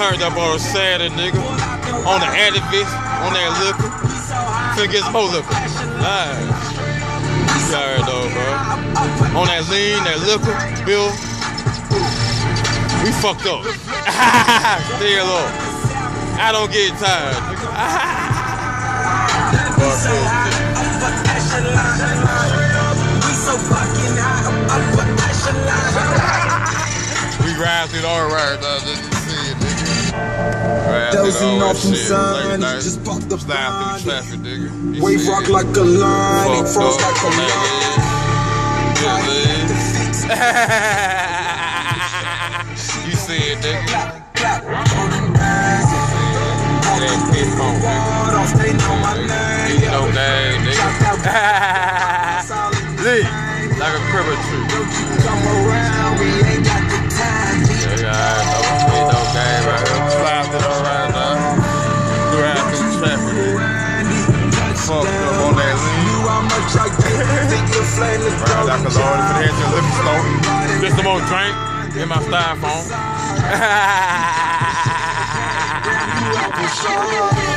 turned up on a Saturday, nigga. On the Advent, on that liquor. Finna get some more liquor. Nice. You already know, bro. On that lean, that liquor, bill. We fucked up. Still up. I don't get tired, nigga. We ride through the right Dozing off from sun, just popped the slide through traffic, nigga. Wave rock it. like a line, frost up like a line. that leg. Good leg. You see it, nigga. That pit pump, nigga. Ain't no name, nigga. Lee, like a criminal tree. Yeah, nigga. Fucked up on that lean. Right, like a lord for the head to the liquor store. Just some more drink in my styrofoam.